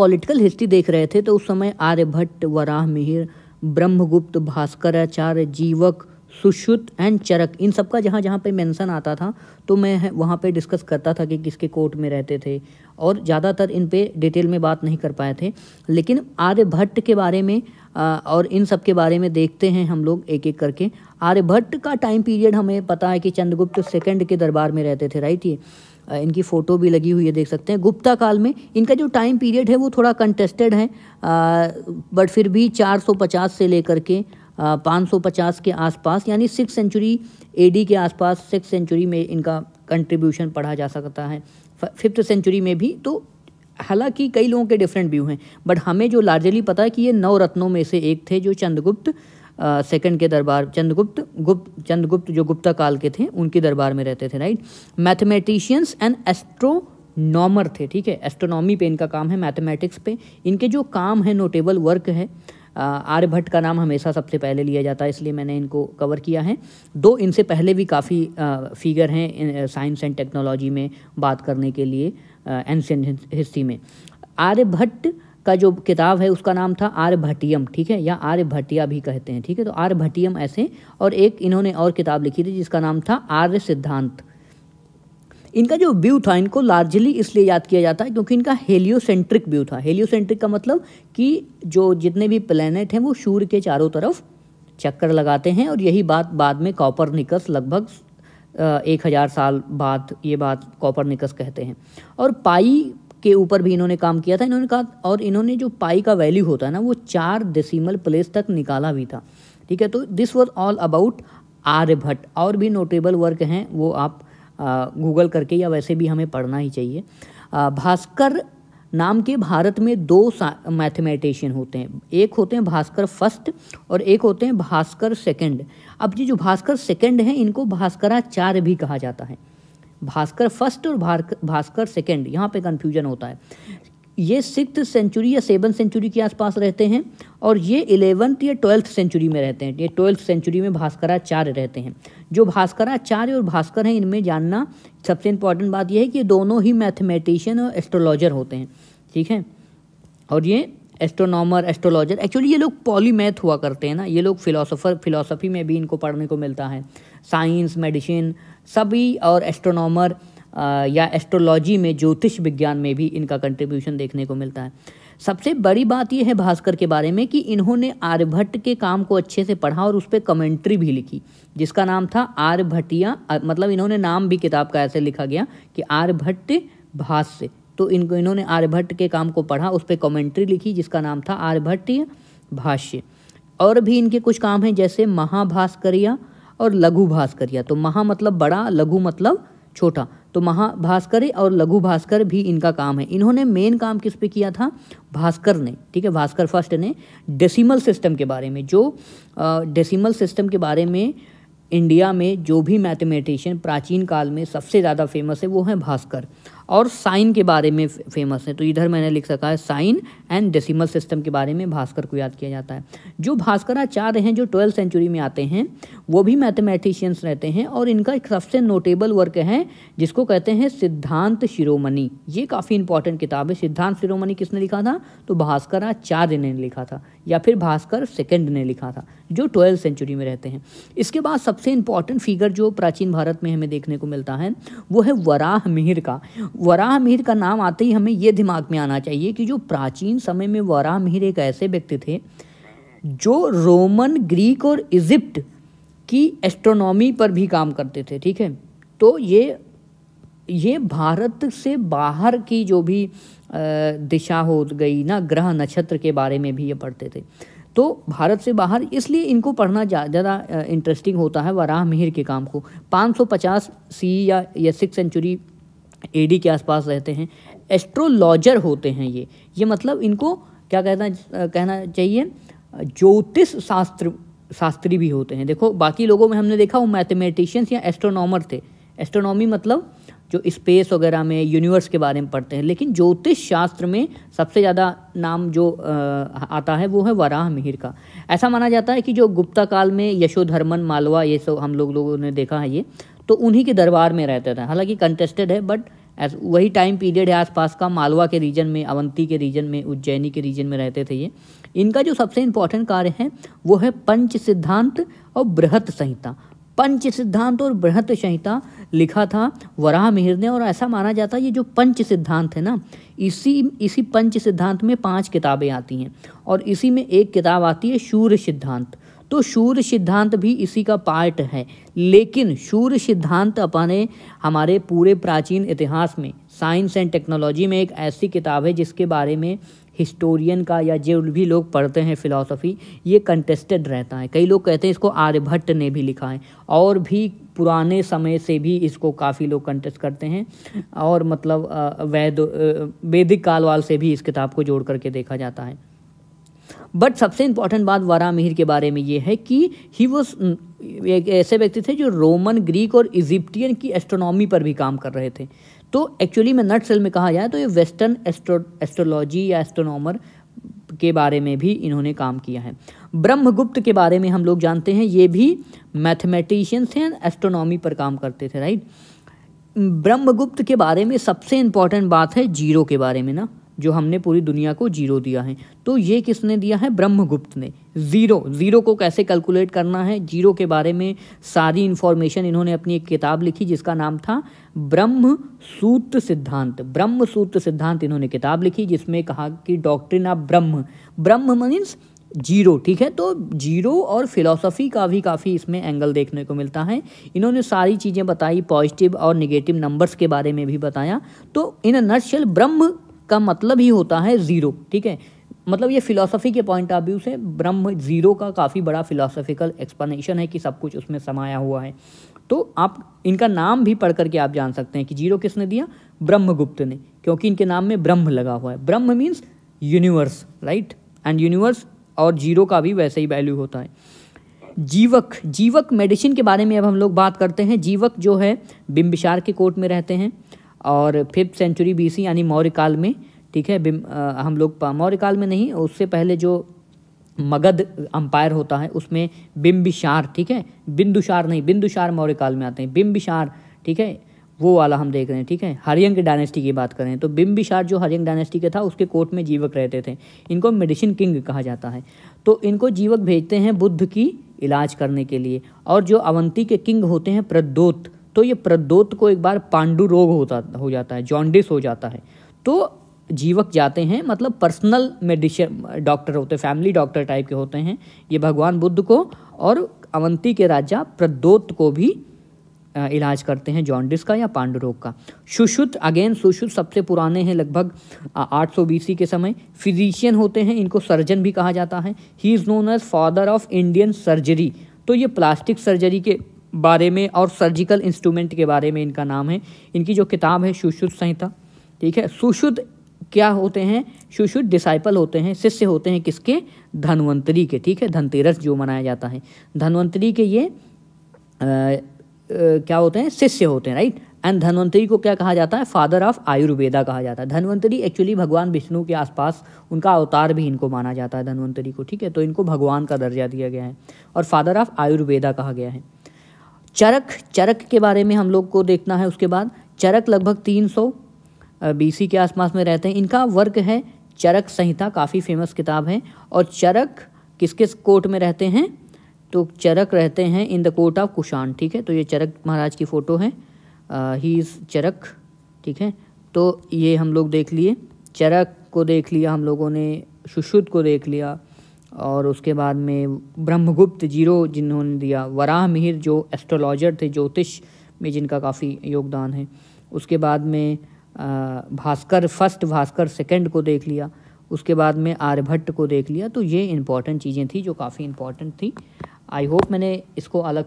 Political history देख रहे थे तो उस समय आर्यभट्ट वराह मिहिर ब्रह्मगुप्त, भास्कराचार्य, जीवक, सुश्रुत, एंड चरक, इन सब का जहाँ जहाँ पे मेंशन आता था तो मैं वहाँ पे डिस्कस करता था कि किसके कोर्ट में रहते थे, और ज़्यादातर इन पे डिटेल में बात नहीं कर पाए थे। लेकिन आर्यभट्ट के बारे में और इन सब के बारे में देखते हैं हम लोग एक एक करके आर्यभट्ट का टाइम पीरियड हमें पता है कि चंद्रगुप्त सेकंड के दरबार में रहते थे राइट ये इनकी फ़ोटो भी लगी हुई है, देख सकते हैं। गुप्ता काल में इनका जो टाइम पीरियड है, वो थोड़ा कंटेस्टेड है। बट फिर भी 450 से लेकर के 550 के आसपास, यानी सिक्स सेंचुरी एडी के आसपास सिक्स सेंचुरी में इनका कंट्रीब्यूशन पढ़ा जा सकता है। फिफ्थ सेंचुरी में भी तो हालाँकि कई लोगों के डिफरेंट व्यू हैं बट हमें जो लार्जली पता है कि ये नौ रत्नों में से एक थे, जो चंद्रगुप्त सेकंड के दरबार, चंद्रगुप्त, गुप्त, चंद्रगुप्त जो गुप्ता काल के थे, उनके दरबार में रहते थे राइट मैथमेटिशियंस एंड एस्ट्रोनॉमर थे, ठीक है? एस्ट्रोनॉमी पे इनका काम है मैथमेटिक्स पे। इनके जो काम है नोटेबल वर्क है आर्यभट्ट का नाम हमेशा सबसे पहले लिया जाता है, इसलिए मैंने इनको कवर किया है। दो इनसे पहले भी काफ़ी फिगर हैं साइंस एंड टेक्नोलॉजी में बात करने के लिए एंशियंट हिस्ट्री में। आर्यभट्ट का जो किताब है, उसका नाम था आर्यभट्टियम ठीक है? या आर्यभट्टिया भी कहते हैं, ठीक है? तो आर्यभट्टियम ऐसे, और एक इन्होंने और किताब लिखी थी, जिसका नाम था आर्य सिद्धांत। इनका जो व्यू था, इनको लार्जली इसलिए याद किया जाता है, क्योंकि इनका हेलियोसेंट्रिक व्यू था। हेलियोसेंट्रिक का मतलब कि जो जितने भी प्लेनेट हैं, वो सूर्य के चारों तरफ़ चक्कर लगाते हैं, और यही बात बाद में कॉपर निकस लगभग एक हज़ार साल बाद ये बात कॉपर निकस कहते हैं। और पाई के ऊपर भी इन्होंने काम किया था। इन्होंने कहा, और इन्होंने जो पाई का वैल्यू होता है ना, वो चार डेसिमल प्लेस तक निकाला भी था। ठीक है तो this was all about Aryabhatta और भी नोटेबल वर्क हैं, वो आप गूगल करके या वैसे भी हमें पढ़ना ही चाहिए। भास्कर नाम के भारत में दो मैथमेटिशियन होते हैं। एक होते हैं भास्कर फ़र्स्ट और एक होते हैं भास्कर सेकंड अब ये जो भास्कर सेकंड हैं, इनको भास्कराचार्य भी कहा जाता है। भास्कर फ़र्स्ट और भास्कर सेकेंड यहाँ पे कन्फ्यूज़न होता है। ये सिक्स सेंचुरी या सेवन सेंचुरी के आसपास रहते हैं और ये इलेवंथ या ट्वेल्थ सेंचुरी में रहते हैं। ये ट्वेल्थ सेंचुरी में भास्कराचार्य रहते हैं। जो भास्कराचार्य और भास्कर हैं, इनमें जानना सबसे इंपॉर्टेंट बात यह है कि दोनों ही मैथमेटिशियन और एस्ट्रोलॉजर होते हैं। ठीक है? और ये एस्ट्रोनॉमर एस्ट्रोलॉजर एक्चुअली ये लोग पॉलीमैथ हुआ करते हैं ना। ये लोग फिलोसोफर फिलोसफी में भी इनको पढ़ने को मिलता है। साइंस मेडिसिन सभी और एस्ट्रोनॉमर या एस्ट्रोलॉजी में ज्योतिष विज्ञान में भी इनका कंट्रीब्यूशन देखने को मिलता है। सबसे बड़ी बात यह है भास्कर के बारे में कि इन्होंने आर्यभट्ट के काम को अच्छे से पढ़ा और उस पर कमेंट्री भी लिखी, जिसका नाम था आर्यभट्टिया मतलब इन्होंने नाम भी किताब का ऐसे लिखा गया कि आर्यभट्ट भाष्य। तो इनको इन्होंने आर्यभट्ट के काम को पढ़ा, उस पर कमेंट्री लिखी, जिसका नाम था आर्यभट्ट भाष्य। और भी इनके कुछ काम हैं, जैसे महाभास्करिया और लघु भास्करिया तो महा मतलब बड़ा, लघु मतलब छोटा। तो महाभास्कर और लघु भास्कर भी इनका काम है। इन्होंने मेन काम किस पे किया था? भास्कर ने, ठीक है? भास्कर फ़र्स्ट ने डेसिमल सिस्टम के बारे में, जो डेसिमल सिस्टम के बारे में इंडिया में जो भी मैथमेटिशियन प्राचीन काल में सबसे ज़्यादा फ़ेमस है, वो है भास्कर। और साइन के बारे में फ़ेमस है। तो इधर मैंने लिख सका है साइन एंड डेसिमल सिस्टम के बारे में भास्कर को याद किया जाता है। जो भास्कराचार्य हैं, जो ट्वेल्थ सेंचुरी में आते हैं, वो भी मैथमेटिशियंस रहते हैं और इनका एक सबसे नोटेबल वर्क है, जिसको कहते हैं सिद्धांत शिरोमणि। ये काफ़ी इंपॉर्टेंट किताब है। सिद्धांत शिरोमणि किसने लिखा था? तो भास्कराचार्य ने लिखा था, या फिर भास्कर सेकेंड ने लिखा था, जो ट्वेल्थ सेंचुरी में रहते हैं। इसके बाद सबसे इंपॉर्टेंट फिगर जो प्राचीन भारत में हमें देखने को मिलता है, वो है वराह मिहिर का। वराह मिहिर का नाम आते ही हमें ये दिमाग में आना चाहिए कि जो प्राचीन समय में वराह मिहिर एक ऐसे व्यक्ति थे जो रोमन, ग्रीक और इजिप्ट की एस्ट्रोनॉमी पर भी काम करते थे, ठीक है? तो ये ये भारत से बाहर की जो भी दिशा हो गई ना, ग्रह नक्षत्र के बारे में भी ये पढ़ते थे। तो भारत से बाहर इसलिए इनको पढ़ना ज़्यादा इंटरेस्टिंग होता है वराह मिहिर के काम को। 550 सी या सिक्स सेंचुरी एडी के आसपास रहते हैं एस्ट्रोलॉजर होते हैं ये। ये मतलब इनको, क्या कहना कहना चाहिए? ज्योतिष शास्त्र, शास्त्री भी होते हैं। देखो, बाकी लोगों में हमने देखा वो मैथमेटिशियंस या एस्ट्रोनॉमर थे। एस्ट्रोनॉमी मतलब जो स्पेस वगैरह में यूनिवर्स के बारे में पढ़ते हैं। लेकिन ज्योतिष शास्त्र में सबसे ज़्यादा नाम जो आता है, वो है वराह मिहिर का। ऐसा माना जाता है कि जो गुप्ता काल में यशोधर्मन, मालवा, ये सब हम लोग, लोगों ने देखा है ये। तो उन्हीं के दरबार में रहते थे। हालाँकि कंटेस्टेड है बट ऐस वही टाइम पीरियड है आसपास का, मालवा के रीजन में, अवंती के रीजन में, उज्जैनी के रीजन में रहते थे ये। इनका जो सबसे इम्पोर्टेंट कार्य है, वो है पंच सिद्धांत और बृहत संहिता। पंच सिद्धांत और बृहत संहिता लिखा था वराह मिहिर ने, और ऐसा माना जाता है ये जो पंच सिद्धांत है ना, इसी इसी पंच सिद्धांत में पाँच किताबें आती हैं, और इसी में एक किताब आती है शूर सिद्धांत। तो शूर सिद्धांत भी इसी का पार्ट है। लेकिन शूर सिद्धांत अपने हमारे पूरे प्राचीन इतिहास में, साइंस एंड टेक्नोलॉजी में एक ऐसी किताब है जिसके बारे में हिस्टोरियन का या जो भी लोग पढ़ते हैं फ़िलासफ़ी, ये कंटेस्टेड रहता है। कई लोग कहते हैं इसको आर्यभट्ट ने भी लिखा है। और भी पुराने समय से भी इसको काफ़ी लोग कंटेस्ट करते हैं। और मतलब वैद वैदिक काल वाल से भी इस किताब को जोड़ करके देखा जाता है। बट सबसे इंपॉर्टेंट बात वारा मिहिर के बारे में ये है कि ही वॉज़ एक ऐसे व्यक्ति थे जो रोमन, ग्रीक और इजिप्टियन की एस्ट्रोनॉमी पर भी काम कर रहे थे। तो एक्चुअली में नट सेल में कहा जाए तो ये वेस्टर्न एस्ट्रो एस्ट्रोलॉजी या एस्ट्रोनॉमर के बारे में भी इन्होंने काम किया है। ब्रह्मगुप्त के बारे में हम लोग जानते हैं, ये भी मैथमेटिशियंस हैं एस्ट्रोनॉमी पर काम करते थे राइट ब्रह्मगुप्त के बारे में सबसे इंपॉर्टेंट बात है ज़ीरो के बारे में ना। जो हमने पूरी दुनिया को ज़ीरो दिया है। तो ये किसने दिया है? ब्रह्मगुप्त ने। ज़ीरो। ज़ीरो को कैसे कैलकुलेट करना है? ज़ीरो के बारे में सारी इन्फॉर्मेशन इन्होंने अपनी एक किताब लिखी जिसका नाम था ब्रह्म सूत्र सिद्धांत। ब्रह्म सूत्र सिद्धांत इन्होंने किताब लिखी जिसमें कहा कि doctrine of Brahma. Brahma means zero, ठीक है? तो ज़ीरो और फिलॉसफी का भी काफ़ी इसमें एंगल देखने को मिलता है। इन्होंने सारी चीज़ें बताई पॉजिटिव और निगेटिव नंबर्स के बारे में भी बताया। तो इन नर्शल ब्रह्म का मतलब ही होता है ज़ीरो, ठीक है? मतलब ये फिलॉसफी के पॉइंट ऑफ़ व्यू से ब्रह्म ज़ीरो का काफ़ी बड़ा फिलोसफिकल एक्सप्लेनेशन है कि सब कुछ उसमें समाया हुआ है। तो आप, इनका नाम भी पढ़ करके आप जान सकते हैं कि ज़ीरो किसने दिया? ब्रह्मगुप्त ने, क्योंकि इनके नाम में ब्रह्म लगा हुआ है। Brahm means universe right and universe और ज़ीरो का भी वैसे ही वैल्यू होता है। जीवक जीवक मेडिसिन के बारे में अब हम लोग बात करते हैं। जीवक जो है बिम्बिसार के कोर्ट में रहते हैं। और फिफ्थ सेंचुरी बीसी यानी मौर्य काल में, ठीक है हम लोग मौर्य काल में नहीं, उससे पहले जो मगध अंपायर होता है, उसमें बिम्बिशार ठीक है, बिंदुशार नहीं, बिंदुशार मौर्य काल में आते हैं बिम्बिशार ठीक है, वो वाला हम देख रहे हैं, ठीक है, हरियंग डायनेस्टी की बात करें तो बिम्बिशार जो हरियंग डायनेस्टी का था, उसके कोर्ट में जीवक रहते थे, इनको मेडिसिन किंग कहा जाता है तो इनको जीवक भेजते हैं बुद्ध की इलाज करने के लिए, और जो अवंती के किंग होते हैं प्रदोत तो ये प्रदोत को एक बार पांडु रोग होता, हो जाता है जॉन्डिस हो जाता है। तो जीवक जाते हैं मतलब पर्सनल मेडिशन डॉक्टर होते हैं फैमिली डॉक्टर टाइप के होते हैं, ये भगवान बुद्ध को और अवंती के राजा प्रदोत को भी इलाज करते हैं जॉन्डिस का या पांडु रोग का। सुश्रुत अगेन सुश्रुत सबसे पुराने हैं, लगभग 800 सौ बीसी के समय। फिजिशियन होते हैं, इनको सर्जन भी कहा जाता है। He is known as father of Indian surgery तो ये प्लास्टिक सर्जरी के बारे में और सर्जिकल इंस्ट्रूमेंट के बारे में इनका नाम है। इनकी जो किताब है सुशुद्ध संहिता ठीक है? सुशुद्ध क्या होते हैं? सुशुद्ध डिसाइपल होते हैं शिष्य होते हैं किसके? धनवंतरी के ठीक है? धनतेरस जो मनाया जाता है। धनवंतरी के ये आ, आ, क्या होते हैं? शिष्य होते हैं राइट एंड धनवंतरी को क्या कहा जाता है? फादर ऑफ़ आयुर्वेदा कहा जाता है। धनवंतरी एक्चुअली भगवान विष्णु के आसपास उनका अवतार भी इनको माना जाता है धनवंतरी को ठीक है? तो इनको भगवान का दर्जा दिया गया है और फादर ऑफ़ आयुर्वेदा कहा गया है। चरक चरक के बारे में हम लोग को देखना है उसके बाद। चरक लगभग तीन सौ बीसी के आसपास में रहते हैं। इनका वर्क है चरक संहिता, काफ़ी फ़ेमस किताब है। और चरक किस किस कोर्ट में रहते हैं? तो चरक रहते हैं in the court of Kushan, ठीक है? तो ये चरक महाराज की फ़ोटो है। ही इज़ चरक, ठीक है? तो ये हम लोग देख लिए। चरक को देख लिया हम लोगों ने, सुश्रुत को देख लिया। और उसके बाद में ब्रह्मगुप्त ज़ीरो जिन्होंने दिया वराह मिहिर जो एस्ट्रोलॉजर थे, ज्योतिष में जिनका काफ़ी योगदान है। उसके बाद में भास्कर फ़र्स्ट भास्कर सेकंड को देख लिया। उसके बाद में आर्यभट्ट को देख लिया। तो ये इंपॉर्टेंट चीज़ें थी जो काफ़ी इंपॉर्टेंट थी। आई होप मैंने इसको अलग